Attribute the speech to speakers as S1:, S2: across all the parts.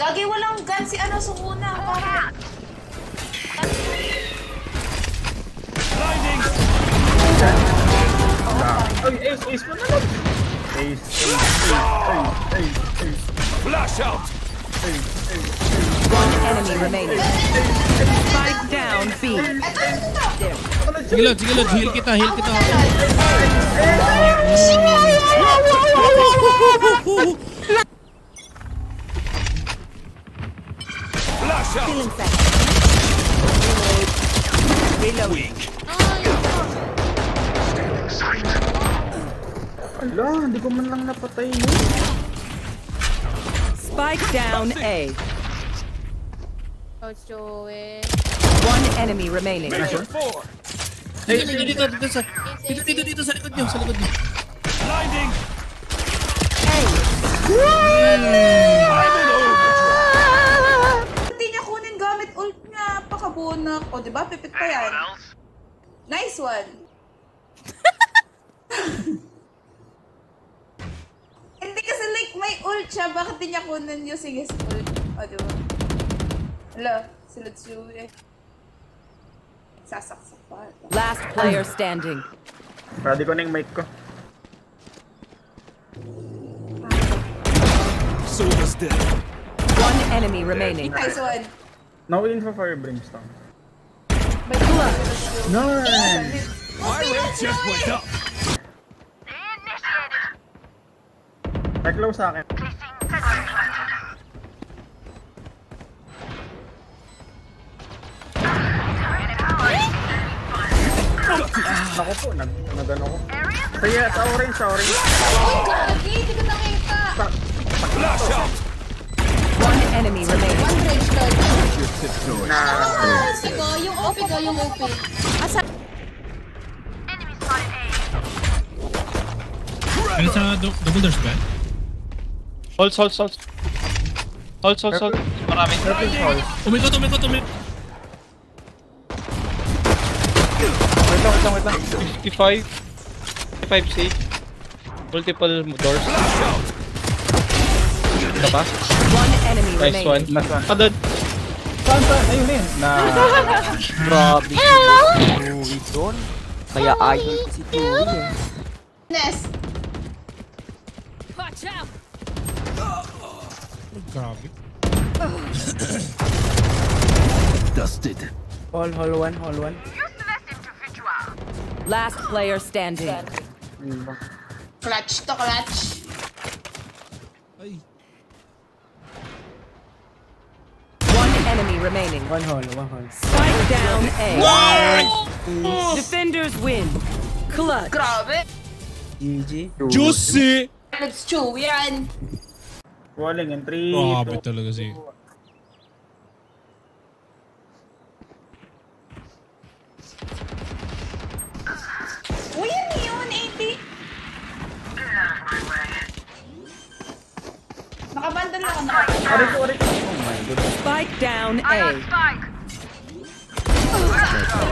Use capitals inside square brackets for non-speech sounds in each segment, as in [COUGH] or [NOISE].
S1: Gagi, walang gun si ano, sumuna. Para.
S2: Blinding.
S3: Ay, ace, ace mo na lang. Ace, ace, ace, ace, ace, ace,
S2: Flash out.
S4: One enemy remaining. Spike down B.
S5: Sige lang. Heal kita, heal kita.
S3: Ala, hindi ko man lang napatay mo.
S4: Spike down A.
S6: Coach Joey.
S4: One enemy remaining.
S2: Mission four.
S5: Dito, dito, dito, dito, sa, dito, dito, dito, sa likod niyo, sa likod niyo.
S2: Blinding.
S1: Hindi niya kunin gamit ult niya. Pakabunak. O, di ba? Pipit pa yan. Nice one. [LAUGHS] may ult siya. Bakit di niya kunin yung sige ult? O, di ba? Hala, si Lutsu eh. Sasaksak pa.
S4: Last player standing.
S3: Ready ko na yung mic ko.
S2: Soda's dead.
S4: One enemy remaining.
S1: Nice one.
S3: No info for brimstone.
S1: May Lutsu.
S3: Nice!
S2: My rate just went up.
S3: Nag-close sa akin. Ako po, nag nagano ko. Kaya sa orange, sa orange.
S1: Ko.
S2: Flash out.
S4: One enemy remaining.
S1: One bridge card.
S3: Na,
S1: Ah, sige, yung OP ko, yung OP.
S5: Ano sa do- double doors ba?
S7: Hold, hold, hold. Hold, hold, hold. Marami.
S5: Umikot, umikot, umikot.
S7: Wait lang, wait lang, wait lang. 55. 55 safe. Multiple doors.
S2: Out.
S7: Ito pa?
S4: One enemy
S7: Nice one.
S3: Last one.
S7: Padod.
S3: Saan, saan? Ayun na yun. Na, [LAUGHS]
S8: Grabe si Joey doon. Kaya ko si Joey eh.
S1: Nest.
S5: Grabe.
S2: Dusted.
S3: hall, hall one, hall one.
S4: Last player standing.
S3: Ayun?
S1: Clutch to clutch.
S5: Ay.
S4: One enemy remaining.
S3: One hall, one hall.
S4: Spike down A. Defenders win. Clutch.
S1: Grabe.
S3: GG.
S5: Juicy!
S1: Let's chew yan.
S3: Walling in 3,
S5: Grabe talaga si...
S1: Uy, yan yun, 80. Nakabandal ako, nakabandal.
S3: Aray ko, aray ko. Oh my god.
S4: Spike down A.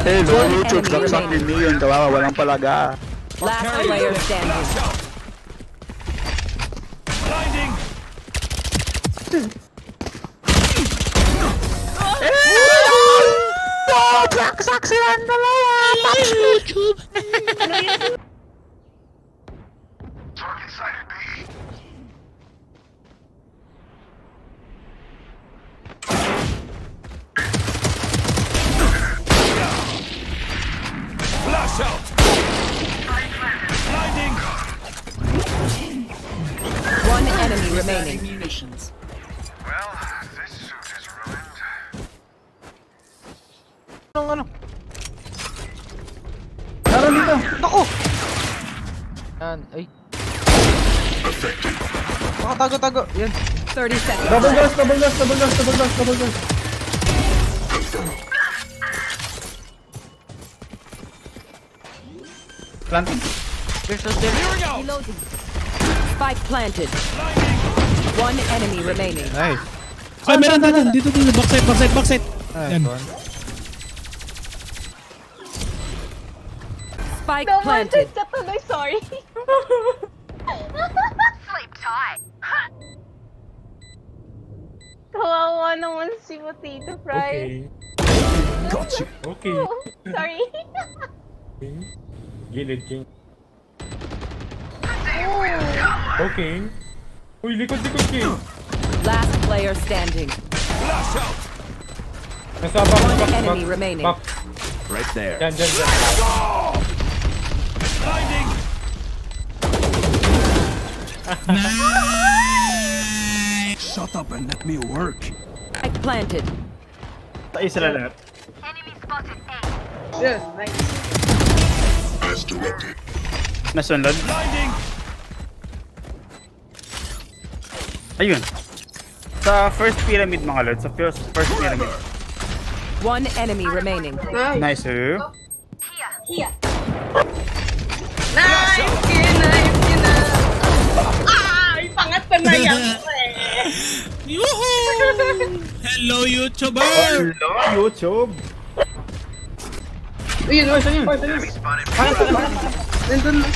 S8: Hey, no
S4: One
S8: YouTube. Saksak din yun. Kawawa, walang palaga.
S4: Last player standing.
S8: Saksak silang dalawa. Pops YouTube.
S2: Flash out. Blinding.
S4: One enemy remaining.
S8: Anong ano?
S3: Naroon dito.
S8: Naku! Yan, ay. Baka tago-tago. Yan.
S4: 30 seconds.
S3: Double gas, double gas, double gas, double gas, double gas. Planting.
S8: There's a there.
S2: Out.
S4: Spike planted. One enemy remaining.
S8: Nice.
S5: Ay, meron na. Dito, dito. Backside, backside, backside. Yan.
S4: Spike planted. [LAUGHS]
S6: ka tuloy, sorry. Sleep tight.
S9: Kawawa naman si Potato Fry.
S3: Okay.
S2: Got you.
S3: Okay. [LAUGHS]
S9: Sorry. [LAUGHS]
S3: Gilid king. Okay. Uy, likod, likod king.
S4: Last player standing.
S2: Flash out.
S3: Nasa back, back, back.
S4: Enemy remaining.
S3: Back.
S2: Right there.
S3: Yan, yan, yan.
S2: Blinding. Shut up and let me work.
S4: I planted.
S3: Tayo sila lahat.
S9: Yes, nice.
S3: Nasunod.
S2: Blinding.
S3: Ayun. Sa first pyramid mga lord. Sa first, first pyramid.
S4: One enemy remaining.
S3: Nice, sir.
S9: Here. Nice! Pa na yan. [LAUGHS]
S5: Yuhu! Hello, YouTuber!
S3: Hello, YouTube.
S9: Uy, yun, yun, yun. Nandun na.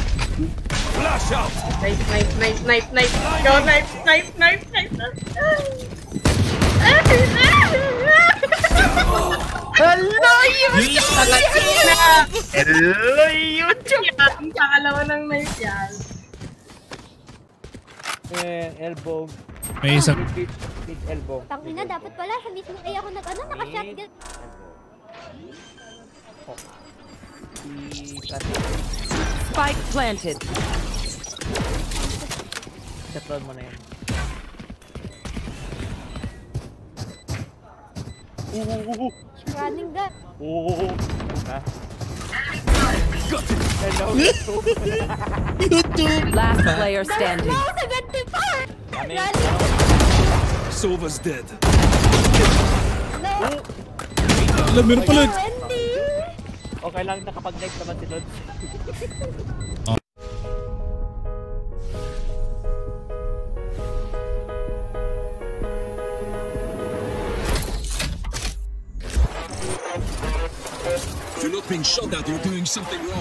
S2: Flash out.
S9: Knife, knife, knife, knife, knife. Go, knife, knife, knife, knife. Hello, YouTube! na!
S3: Hello, YouTube.
S9: Ang pangalawa ng knife yan.
S8: Elbow.
S5: May isang...
S8: Big, big elbow.
S6: Tangina, dapat pala sa mismo ay ako nag ano, naka-shotgun.
S4: Spike planted.
S8: Settle mo na yan.
S6: Running gun. [LAUGHS]
S8: Oo. Ha? [LAUGHS]
S5: YouTube!
S4: Last player standing.
S2: Silver's dead.
S6: No.
S5: Alam, meron pala.
S6: Wendy.
S8: Okay lang, nakapag-knife naman si Lods.
S2: You're not being shot at. You're doing something wrong.